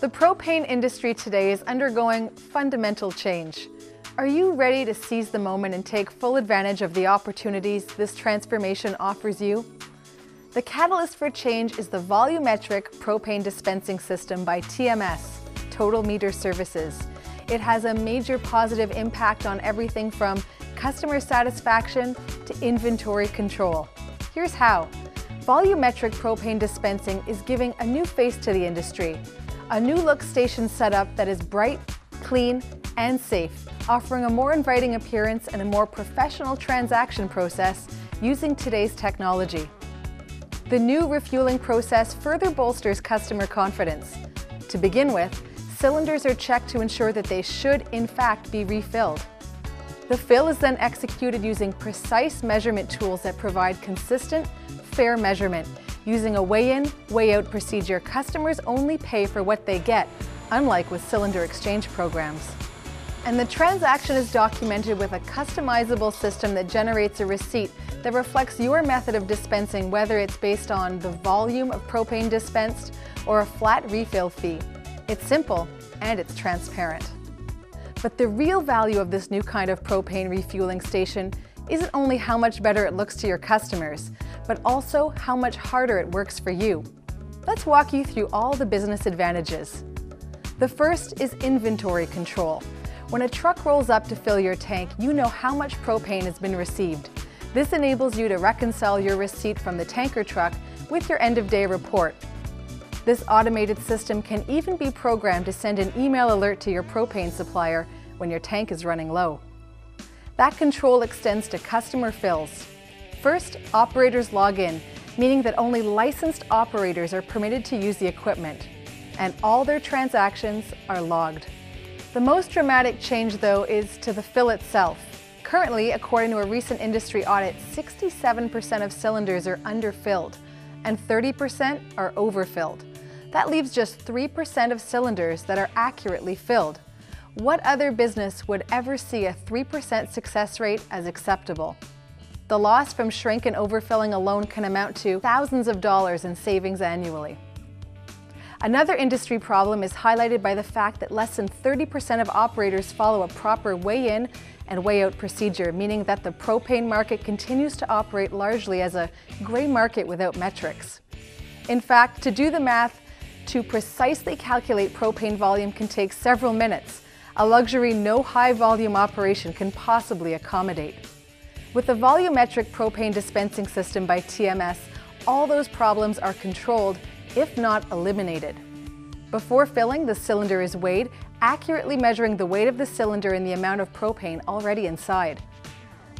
The propane industry today is undergoing fundamental change. Are you ready to seize the moment and take full advantage of the opportunities this transformation offers you? The catalyst for change is the volumetric propane dispensing system by TMS, Total Meter Services. It has a major positive impact on everything from customer satisfaction to inventory control. Here's how. Volumetric propane dispensing is giving a new face to the industry. A new look station setup that is bright, clean, and safe, offering a more inviting appearance and a more professional transaction process using today's technology. The new refueling process further bolsters customer confidence. To begin with, cylinders are checked to ensure that they should, in fact, be refilled. The fill is then executed using precise measurement tools that provide consistent, fair measurement. Using a weigh-in, weigh-out procedure, customers only pay for what they get, unlike with cylinder exchange programs. And the transaction is documented with a customizable system that generates a receipt that reflects your method of dispensing, whether it's based on the volume of propane dispensed or a flat refill fee. It's simple and it's transparent. But the real value of this new kind of propane refueling station isn't only how much better it looks to your customers, but also how much harder it works for you. Let's walk you through all the business advantages. The first is inventory control. When a truck rolls up to fill your tank, you know how much propane has been received. This enables you to reconcile your receipt from the tanker truck with your end-of-day report. This automated system can even be programmed to send an email alert to your propane supplier when your tank is running low. That control extends to customer fills. First, operators log in, meaning that only licensed operators are permitted to use the equipment, and all their transactions are logged. The most dramatic change, though, is to the fill itself. Currently, according to a recent industry audit, 67% of cylinders are underfilled and 30% are overfilled. That leaves just 3% of cylinders that are accurately filled. What other business would ever see a 3% success rate as acceptable? The loss from shrink and overfilling alone can amount to thousands of dollars in savings annually. Another industry problem is highlighted by the fact that less than 30% of operators follow a proper weigh-in and weigh-out procedure, meaning that the propane market continues to operate largely as a gray market without metrics. In fact, to do the math, to precisely calculate propane volume can take several minutes, a luxury no high-volume operation can possibly accommodate. With the volumetric propane dispensing system by TMS, all those problems are controlled, if not eliminated. Before filling, the cylinder is weighed, accurately measuring the weight of the cylinder and the amount of propane already inside.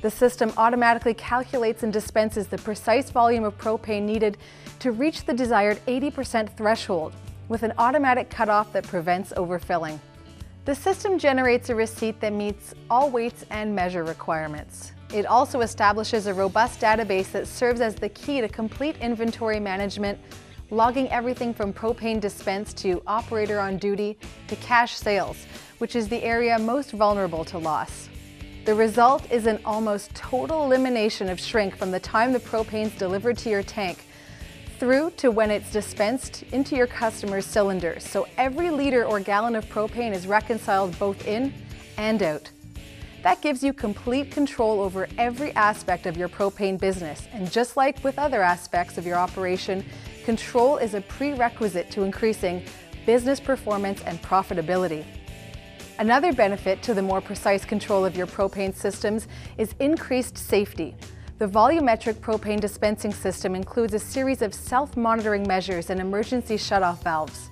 The system automatically calculates and dispenses the precise volume of propane needed to reach the desired 80% threshold, with an automatic cutoff that prevents overfilling. The system generates a receipt that meets all weights and measure requirements. It also establishes a robust database that serves as the key to complete inventory management, logging everything from propane dispense to operator on duty to cash sales, which is the area most vulnerable to loss. The result is an almost total elimination of shrink from the time the propane is delivered to your tank through to when it's dispensed into your customer's cylinders. So every liter or gallon of propane is reconciled both in and out. That gives you complete control over every aspect of your propane business. And just like with other aspects of your operation, control is a prerequisite to increasing business performance and profitability. Another benefit to the more precise control of your propane systems is increased safety. The volumetric propane dispensing system includes a series of self-monitoring measures and emergency shutoff valves.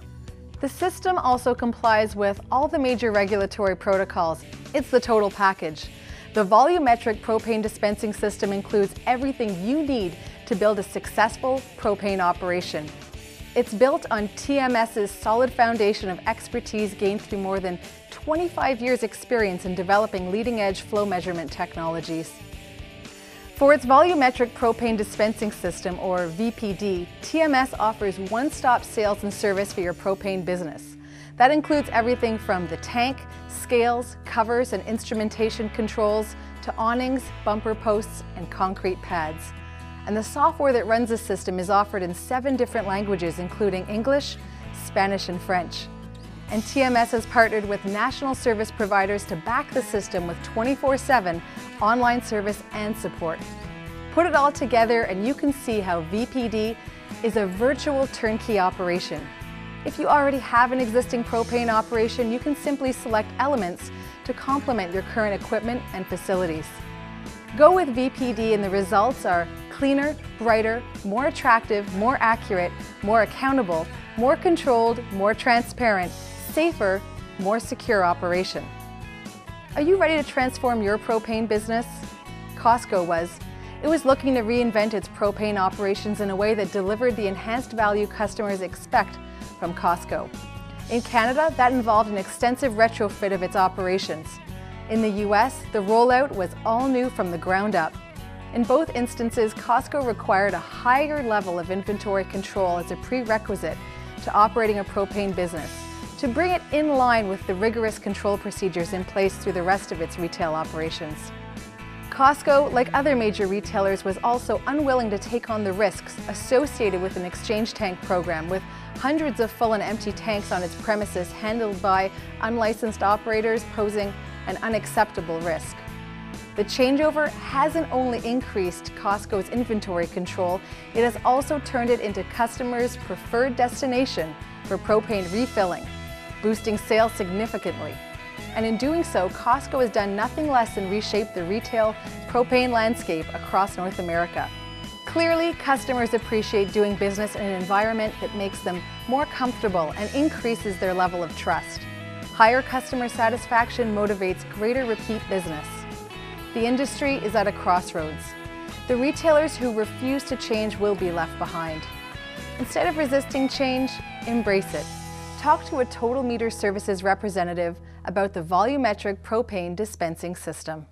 The system also complies with all the major regulatory protocols. It's the total package. The volumetric propane dispensing system includes everything you need to build a successful propane operation. It's built on TMS's solid foundation of expertise gained through more than 25 years experience in developing leading-edge flow measurement technologies. For its volumetric propane dispensing system, or VPD, TMS offers one-stop sales and service for your propane business. That includes everything from the tank, scales, covers, and instrumentation controls to awnings, bumper posts, and concrete pads. And the software that runs the system is offered in seven different languages, including English, Spanish, and French. and TMS has partnered with national service providers to back the system with 24-7 online service and support. Put it all together and you can see how VPD is a virtual turnkey operation. If you already have an existing propane operation, you can simply select elements to complement your current equipment and facilities. Go with VPD and the results are cleaner, brighter, more attractive, more accurate, more accountable, more controlled, more transparent, safer, more secure operation. Are you ready to transform your propane business? Costco was. It was looking to reinvent its propane operations in a way that delivered the enhanced value customers expect from Costco. In Canada, that involved an extensive retrofit of its operations. In the US, the rollout was all new from the ground up. In both instances, Costco required a higher level of inventory control as a prerequisite to operating a propane business, to bring it in line with the rigorous control procedures in place through the rest of its retail operations. Costco, like other major retailers, was also unwilling to take on the risks associated with an exchange tank program with hundreds of full and empty tanks on its premises handled by unlicensed operators posing an unacceptable risk. The changeover hasn't only increased Costco's inventory control, it has also turned it into customers' preferred destination for propane refilling, boosting sales significantly. And in doing so, Costco has done nothing less than reshape the retail propane landscape across North America. Clearly, customers appreciate doing business in an environment that makes them more comfortable and increases their level of trust. Higher customer satisfaction motivates greater repeat business. The industry is at a crossroads. The retailers who refuse to change will be left behind. Instead of resisting change, embrace it. Talk to a Total Meter Services representative about the volumetric propane dispensing system.